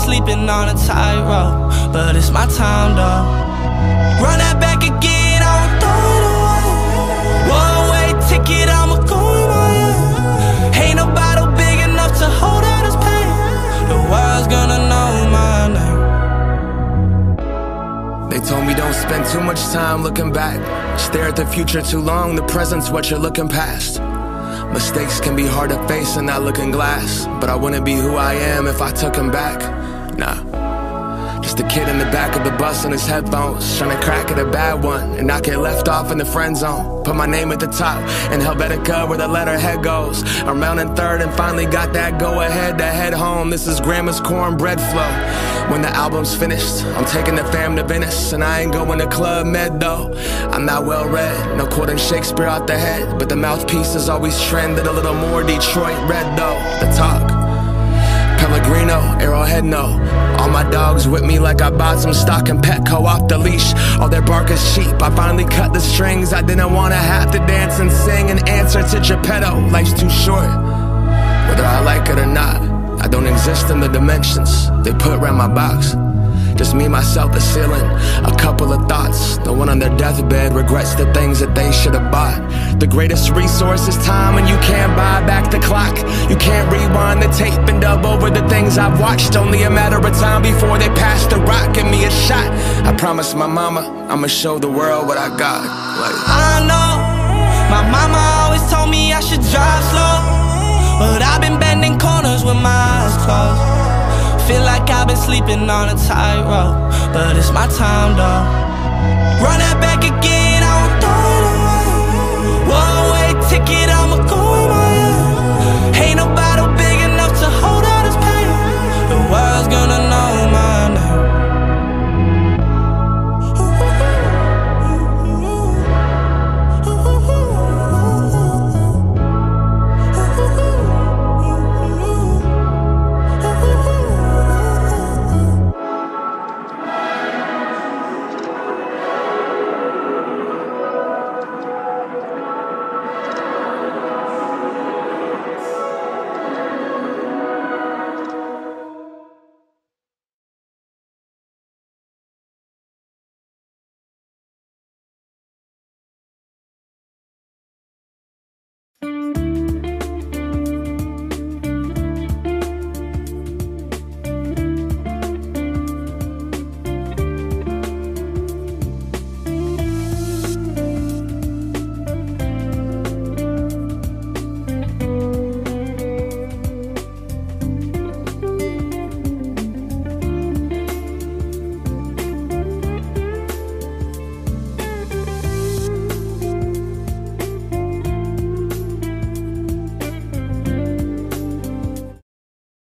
sleeping on a tightrope, but it's my time though. Run that back again, I will throw it away. One way ticket, I'ma go MIA. Ain't no battle big enough to hold out his pain. The world's gonna know my name. They told me don't spend too much time looking back. Stare at the future too long, the present's what you're looking past. Mistakes can be hard to face in that looking glass. But I wouldn't be who I am if I took him back. Nah. Just a kid in the back of the bus on his headphones, trying to crack at a bad one and not get left off in the friend zone. Put my name at the top in Helvetica where the letterhead goes. I'm rounding third and finally got that go ahead to head home. This is Grandma's cornbread flow. When the album's finished, I'm taking the fam to Venice, and I ain't going to Club Med though. I'm not well read, no quoting Shakespeare out the head, but the mouthpiece is always trended a little more Detroit red though. The talk. Arrowhead, no. All my dogs with me like I bought some stock in Petco off the leash. All their bark is cheap. I finally cut the strings. I didn't wanna have to dance and sing an answer to Geppetto. Life's too short, whether I like it or not. I don't exist in the dimensions they put around my box. Just me, myself, the ceiling. A couple of thoughts. The one on their deathbed regrets the things that they should have bought. The greatest resource is time, and you can't buy back the tape and dub over the things I've watched. Only a matter of time before they pass the rock. Give me a shot. I promise my mama, I'ma show the world what I got. Like, I know my mama always told me I should drive slow, but I've been bending corners with my eyes closed. Feel like I've been sleeping on a tightrope, but it's my time though. Run that back again,